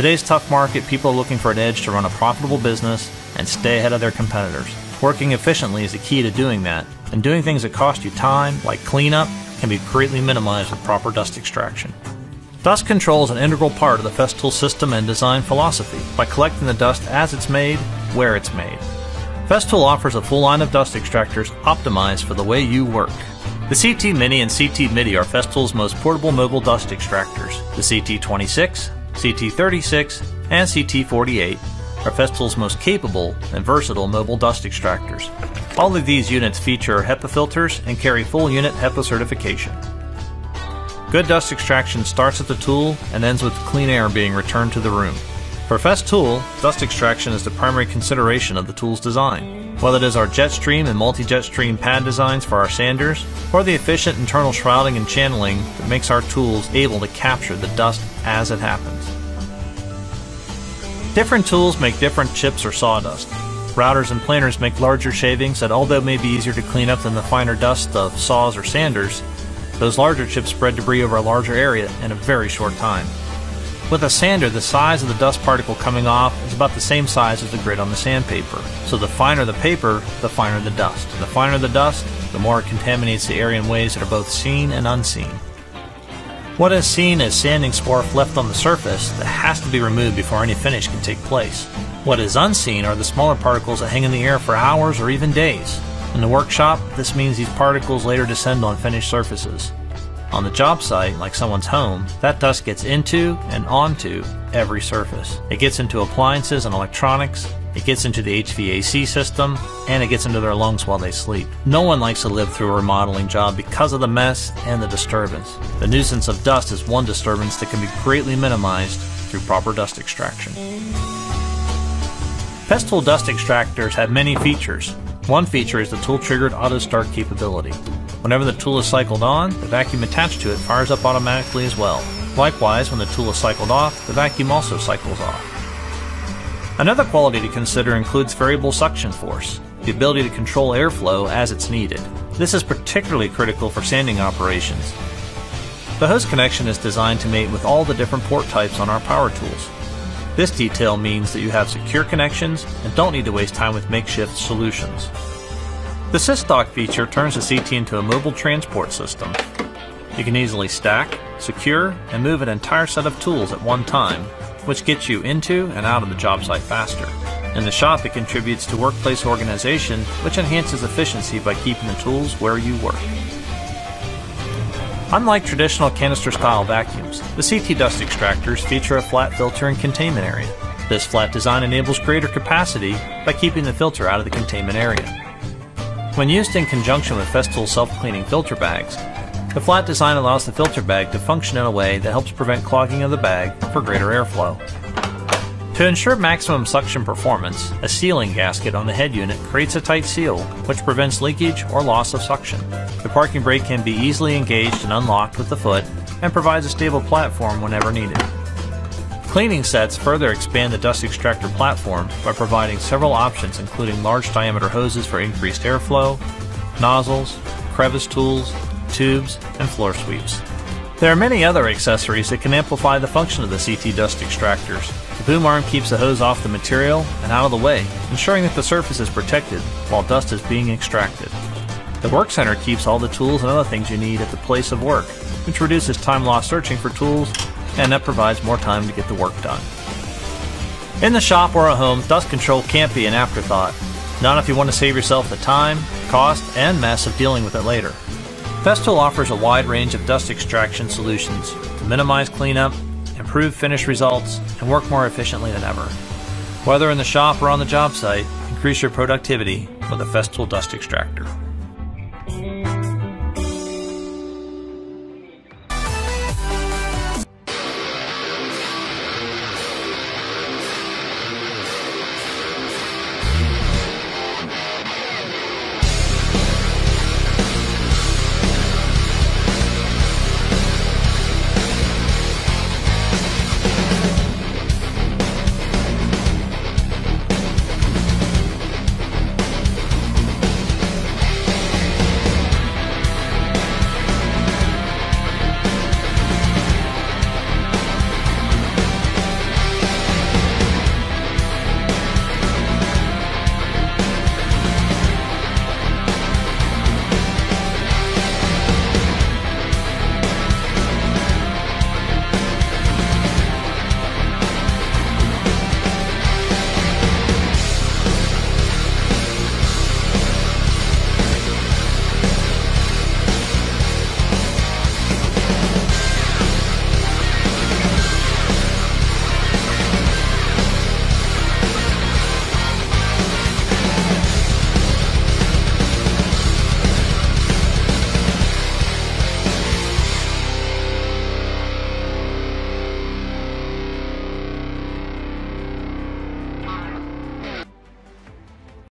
today's tough market, people are looking for an edge to run a profitable business and stay ahead of their competitors. Working efficiently is the key to doing that, and doing things that cost you time, like cleanup, can be greatly minimized with proper dust extraction. Dust control is an integral part of the Festool system and design philosophy by collecting the dust as it's made, where it's made. Festool offers a full line of dust extractors optimized for the way you work. The CT Mini and CT MIDI are Festool's most portable mobile dust extractors. The CT26, CT36, and CT48 are Festool's most capable and versatile mobile dust extractors. All of these units feature HEPA filters and carry full unit HEPA certification. Good dust extraction starts at the tool and ends with clean air being returned to the room. For Festool, dust extraction is the primary consideration of the tool's design. Whether it is our Jetstream and multi-Jetstream pad designs for our sanders, or the efficient internal shrouding and channeling that makes our tools able to capture the dust as it happens. Different tools make different chips or sawdust. Routers and planers make larger shavings that although may be easier to clean up than the finer dust of saws or sanders, those larger chips spread debris over a larger area in a very short time. With a sander, the size of the dust particle coming off is about the same size as the grit on the sandpaper. So the finer the paper, the finer the dust. The finer the dust, the more it contaminates the area in ways that are both seen and unseen. What is seen as sanding swarf left on the surface that has to be removed before any finish can take place. What is unseen are the smaller particles that hang in the air for hours or even days. In the workshop, this means these particles later descend on finished surfaces. On the job site, like someone's home, that dust gets into and onto every surface. It gets into appliances and electronics, it gets into the HVAC system, and it gets into their lungs while they sleep. No one likes to live through a remodeling job because of the mess and the disturbance. The nuisance of dust is one disturbance that can be greatly minimized through proper dust extraction. Festool dust extractors have many features. One feature is the tool triggered auto start capability. Whenever the tool is cycled on, the vacuum attached to it fires up automatically as well. Likewise, when the tool is cycled off, the vacuum also cycles off. Another quality to consider includes variable suction force, the ability to control airflow as it's needed. This is particularly critical for sanding operations. The hose connection is designed to mate with all the different port types on our power tools. This detail means that you have secure connections and don't need to waste time with makeshift solutions. The SysDock feature turns the CT into a mobile transport system. You can easily stack, secure, and move an entire set of tools at one time, which gets you into and out of the job site faster. In the shop, it contributes to workplace organization, which enhances efficiency by keeping the tools where you work. Unlike traditional canister style vacuums, the CT dust extractors feature a flat filter and containment area. This flat design enables greater capacity by keeping the filter out of the containment area. When used in conjunction with Festool self-cleaning filter bags, the flat design allows the filter bag to function in a way that helps prevent clogging of the bag for greater airflow. To ensure maximum suction performance, a sealing gasket on the head unit creates a tight seal, which prevents leakage or loss of suction. The parking brake can be easily engaged and unlocked with the foot and provides a stable platform whenever needed. Cleaning sets further expand the dust extractor platform by providing several options including large diameter hoses for increased airflow, nozzles, crevice tools, tubes, and floor sweeps. There are many other accessories that can amplify the function of the CT dust extractors. The boom arm keeps the hose off the material and out of the way, ensuring that the surface is protected while dust is being extracted. The work center keeps all the tools and other things you need at the place of work, which reduces time lost searching for tools and that provides more time to get the work done. In the shop or at home, dust control can't be an afterthought, not if you want to save yourself the time, cost, and mess of dealing with it later. Festool offers a wide range of dust extraction solutions to minimize cleanup, improve finish results, and work more efficiently than ever. Whether in the shop or on the job site, increase your productivity with a Festool dust extractor.